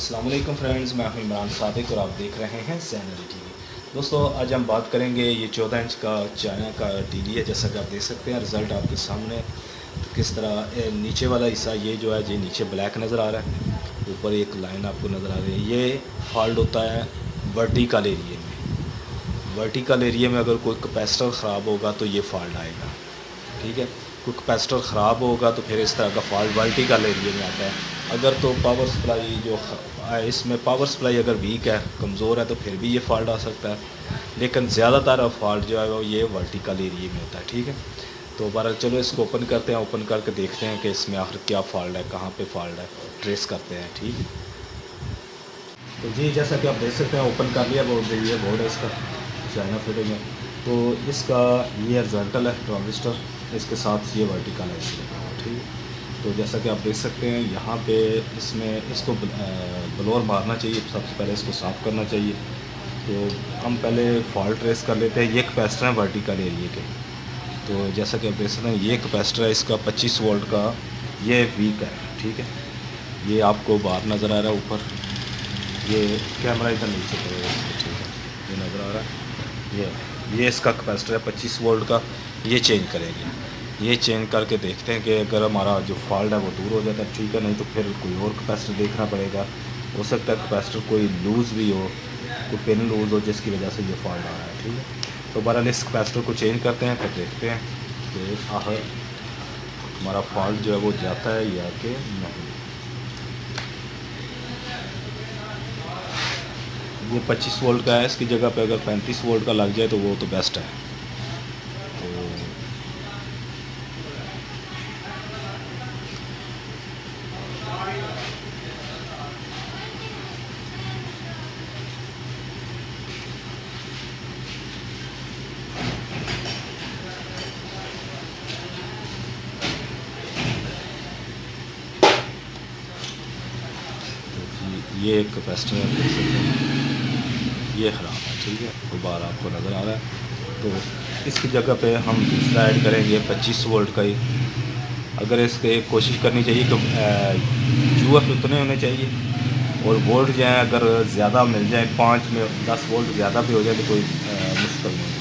Aslam friends मैं हूँ इमरान सादिक और आप देख रहे हैं सैनल टी दोस्तों, आज हम बात करेंगे ये चौदह इंच का चाइना का टी है, जैसा कि आप देख सकते हैं रिज़ल्ट आपके सामने तो किस तरह नीचे वाला हिस्सा ये जो है, ये नीचे ब्लैक नज़र आ रहा है। ऊपर एक लाइन आपको नज़र आ रही है। ये फॉल्ट होता है वर्टिकल एरिए में। वर्टिकल एरिए में अगर कोई कैपेसिटर ख़राब होगा तो ये फॉल्ट आएगा। ठीक है? कोई कैपेसिटर ख़राब होगा तो फिर इस तरह का फॉल्ट वर्टिकल एरिए में आता है। अगर तो पावर सप्लाई जो इसमें पावर सप्लाई अगर वीक है, कमज़ोर है तो फिर भी ये फॉल्ट आ सकता है। लेकिन ज़्यादातर फॉल्ट जो है वो ये वर्टिकल एरिए में होता है, ठीक है? तो बारह चलो इसको ओपन करते हैं ओपन करके देखते हैं कि इसमें आखिर क्या फॉल्ट है, कहाँ पे फॉल्ट है। ट्रेस करते हैं, ठीक है? तो जी, जैसा कि आप देख सकते हैं ओपन कर लिया बोर्ड ये बोर्ड है, इसका चाइना फिटिंग है। तो इसका ये रिजल्टल है ट्रांजिस्टर इसके साथ ये वर्टिकल है, ठीक है? तो जैसा कि आप देख सकते हैं, यहाँ पे इसमें इसको ब्लोर मारना चाहिए, सबसे पहले इसको साफ़ करना चाहिए। तो हम पहले फॉल्ट ट्रेस कर लेते हैं, ये कैपेसिटर है वर्टिकल एरिए के। तो जैसा कि आप देख सकते हैं, ये कैपेसिटर है, इसका 25 वोल्ट का, ये वीक है, ठीक है? ये आपको बाहर नज़र आ रहा है, ऊपर। ये कैमरा इधर नहीं नीचे करेगा ठीक है? ये नज़र आ रहा है। ये ये इसका कैपेसिटर है, पच्चीस वोल्ट का, ये चेंज करेंगे। ये चेंज करके देखते हैं कि अगर हमारा जो फॉल्ट है वो दूर हो जाता है ठीक है, नहीं तो फिर कोई और कैपेसिटर देखना पड़ेगा। हो सकता है कैपेसिटर कोई लूज़ भी हो, कोई पिन लूज़ हो, जिसकी वजह से ये फॉल्ट आ रहा है, ठीक है? तो बहरहाल इस कैपेसिटर को चेंज करते हैं, फिर देखते हैं कि आखिर हमारा फॉल्ट जो है वो जाता है या कि नहीं। ये 25 वोल्ट का है, इसकी जगह पे अगर 35 वोल्ट का लग जाए तो वो तो बेस्ट है। ये एक कैपेसिटर देख सकते हैं। ये ख़राब है, ठीक है? दोबारा आपको नज़र आ रहा है। तो इसकी जगह पे हम दूसरा ऐड करेंगे 25 वोल्ट का ही। अगर इसके कोशिश करनी चाहिए कि यू एफ़ उतने होने चाहिए। और वोल्ट जो है, अगर ज़्यादा मिल जाए, पाँच में दस वोल्ट ज़्यादा भी हो जाए तो कोई मुश्किल नहीं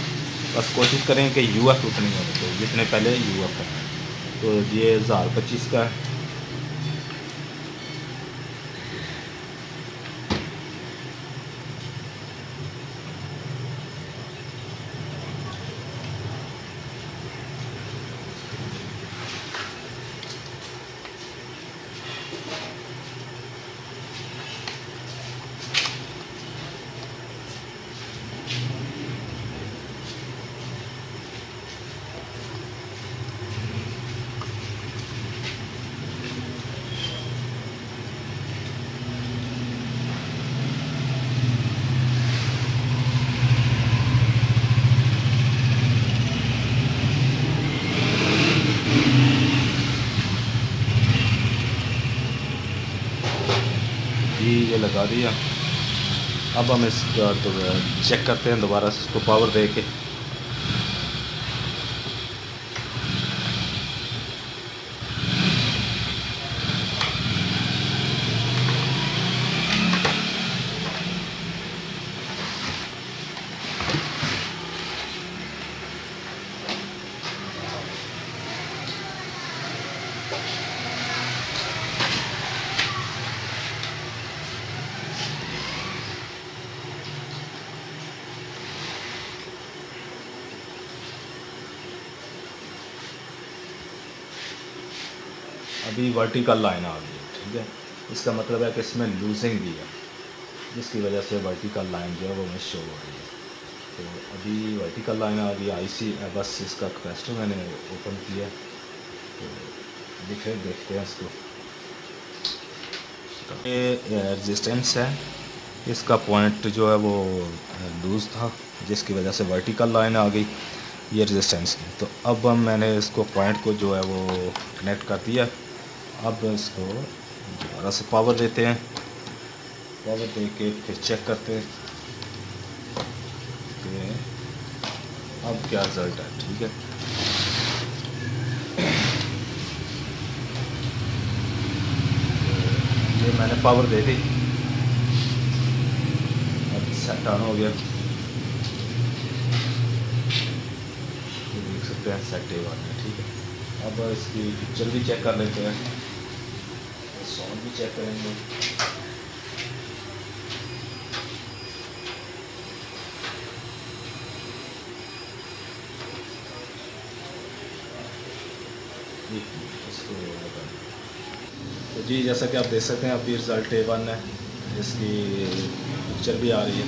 बस कोशिश करें कि यू एफ़ उतनी होने चाहिए जितने पहले यू एफ़ है। तो ये हज़ार पच्चीस का है। जी ये लगा दिया। अब हम इसका तो चेक करते हैं दोबारा से, इसको पावर दे के। अभी वर्टिकल लाइन आ गई है, ठीक है? इसका मतलब है कि इसमें लूजिंग भी है, जिसकी वजह से वर्टिकल लाइन जो है वो हमें शो हो रही है। तो अभी वर्टिकल लाइन आ गई आई सी बस इसका कैपेसिटर मैंने ओपन किया तो दिखे देखते हैं इसको। ये रेजिस्टेंस है। इसका पॉइंट जो है वो लूज़ था, जिसकी वजह से वर्टिकल लाइन आ गई, ये रेजिस्टेंस की। तो अब मैंने इसको पॉइंट को जो है वो कनेक्ट कर दिया। अब इसको दोबारा से पावर देते हैं। पावर दे के फिर चेक करते हैं। कि अब क्या रिज़ल्ट है? ठीक है। ये मैंने पावर दे दी। अब सेट ऑन हो गया। देख सकते हैं सेट ए ठीक है। अब इसकी पिक्चर भी चेक कर लेते हैं। साउंड भी चेक करेंगे तो जी, जैसा कि आप देख सकते हैं अभी रिज़ल्ट ए वन है। इसकी पिक्चर भी आ रही है।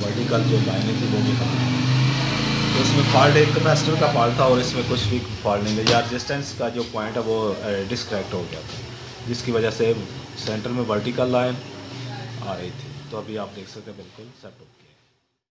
वर्टिकल जो लाइनें थी, वो भी खत्म तो इसमें फॉल्ट एक कैपेसिटर का फॉल्ट था और इसमें कुछ भी फॉल्ट नहीं था। या रेजिस्टेंस का जो पॉइंट है, वो डिस्कनेक्ट हो गया था। जिसकी वजह से सेंटर में वर्टिकल लाइन आ रही थी। तो अभी आप देख सकते हैं बिल्कुल सेट